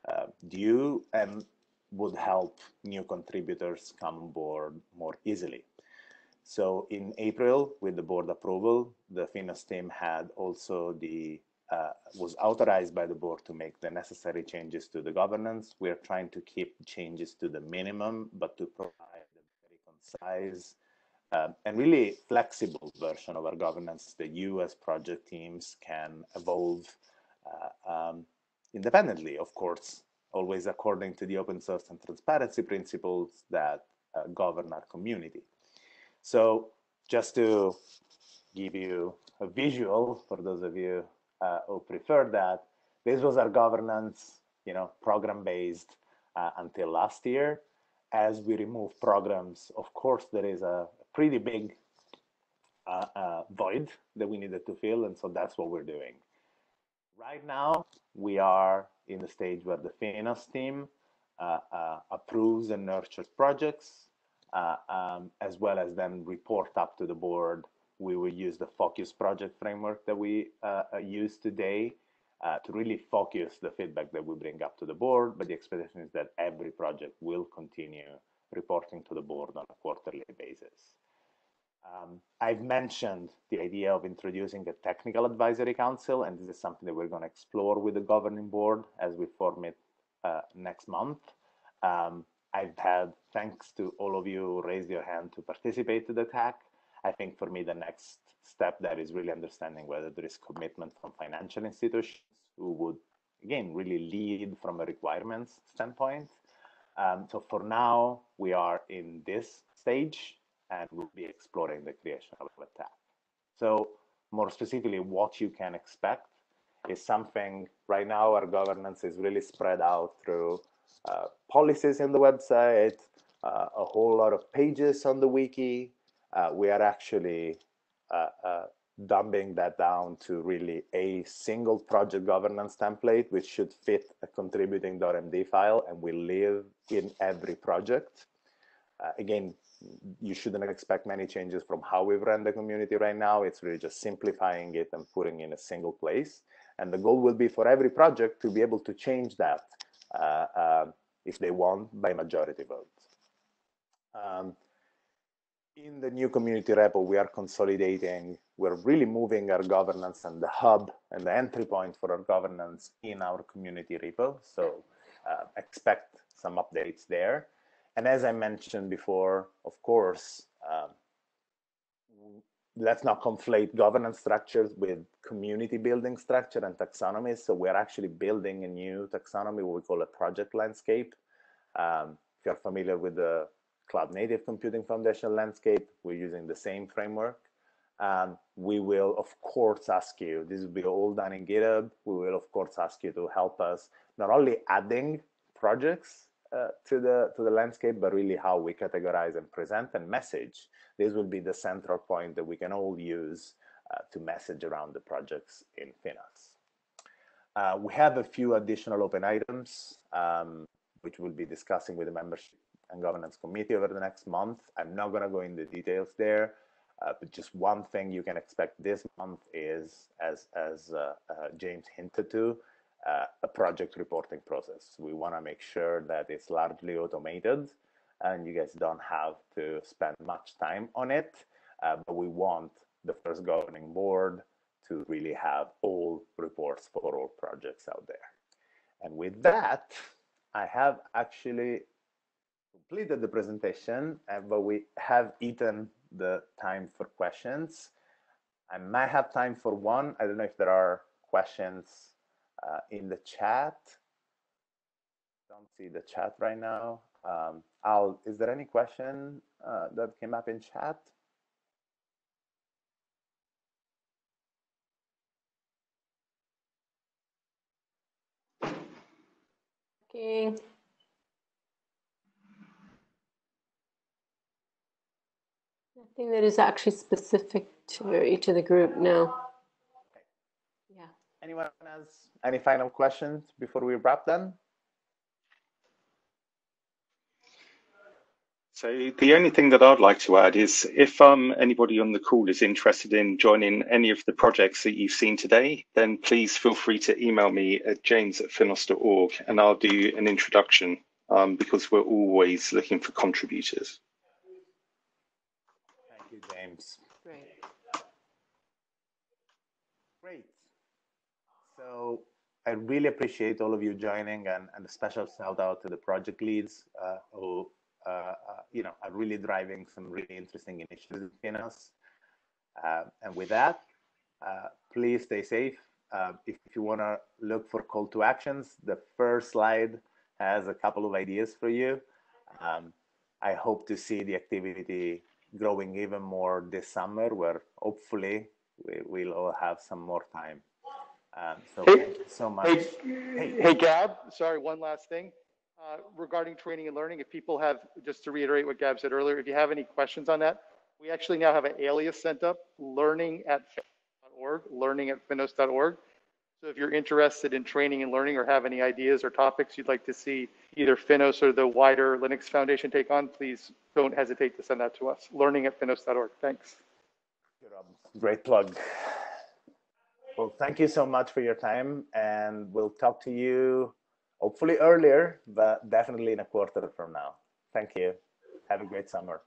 uh, due and would help new contributors come board more easily. So in April, with the board approval, the Finos team had also the uh, was authorized by the board to make the necessary changes to the governance. We are trying to keep changes to the minimum, but to provide a very concise uh, and really flexible version of our governance that you as project teams can evolve uh, um, independently, of course, always according to the open source and transparency principles that uh, govern our community. So just to give you a visual for those of you uh, who prefer that, this was our governance, you know, program based uh, until last year. As we remove programs, of course, there is a pretty big uh, uh, void that we needed to fill, and so that's what we're doing. Right now, we are in the stage where the Finos team uh, uh, approves and nurtures projects, um, as well as then report up to the board. We will use the focus project framework that we uh, uh, use today uh, to really focus the feedback that we bring up to the board. But the expectation is that every project will continue reporting to the board on a quarterly basis. Um, I've mentioned the idea of introducing a technical advisory council, and this is something that we're going to explore with the governing board as we form it uh, next month. Um, I've had, thanks to all of you who raised your hand to participate to the TAC. I think for me, the next step there is really understanding whether there is commitment from financial institutions who would, again, really lead from a requirements standpoint. Um, so for now, we are in this stage and we'll be exploring the creation of a TAC. So more specifically, what you can expect is something right now our governance is really spread out through uh, policies in the website, uh, a whole lot of pages on the wiki. Uh, we are actually uh, uh, dumbing that down to really a single project governance template, which should fit a contributing.md file and will live in every project. Uh, again, you shouldn't expect many changes from how we've run the community right now. It's really just simplifying it and putting in a single place. And the goal will be for every project to be able to change that uh, uh, if they want by majority vote. Um, in the new community repo, we are consolidating, we're really moving our governance and the hub and the entry point for our governance in our community repo. So uh, expect some updates there. And as I mentioned before, of course, um, let's not conflate governance structures with community building structure and taxonomy. So we're actually building a new taxonomy, what we call a project landscape. Um, if you're familiar with the Cloud Native Computing Foundation landscape, we're using the same framework. Um, we will, of course, ask you, this will be all done in GitHub. We will, of course, ask you to help us not only adding projects uh, to the to the landscape, but really how we categorize and present and message. This will be the central point that we can all use uh, to message around the projects in Finos. Uh, we have a few additional open items, um, which we'll be discussing with the membership and governance committee over the next month. I'm not going to go into details there, uh, but just one thing you can expect this month is, as, as uh, uh, James hinted to, uh, a project reporting process. We want to make sure that it's largely automated and you guys don't have to spend much time on it, uh, but we want the first governing board to really have all reports for all projects out there. And with that, I have actually completed the presentation, uh, but we have eaten the time for questions. I might have time for one. I don't know if there are questions uh, in the chat. Don't see the chat right now. Um, Al, is there any question uh, that came up in chat? Okay. Nothing that is actually specific to each of the group, no. Yeah. Anyone has any final questions before we wrap then? So the only thing that I'd like to add is if um, anybody on the call is interested in joining any of the projects that you've seen today, then please feel free to email me at james at finos.org and I'll do an introduction um, because we're always looking for contributors. James. Great. Great. So I really appreciate all of you joining and, and a special shout out to the project leads uh, who, uh, uh, you know, are really driving some really interesting initiatives in us. Uh, and with that, uh, please stay safe. Uh, if you want to look for call to actions, the first slide has a couple of ideas for you. Um, I hope to see the activity growing even more this summer where hopefully we, will all have some more time. Um, so hey, thank you so much. Hey, hey, hey, Gab, sorry, one last thing. Uh, regarding training and learning, if people have, just to reiterate what Gab said earlier, if you have any questions on that, we actually now have an alias sent up, learning at finos.org, learning at finos.org. So if you're interested in training and learning or have any ideas or topics you'd like to see either Finos or the wider Linux Foundation take on, please don't hesitate to send that to us. Learning at finos.org. Thanks. Um, great plug. Well, thank you so much for your time, and we'll talk to you hopefully earlier, but definitely in a quarter from now. Thank you. Have a great summer.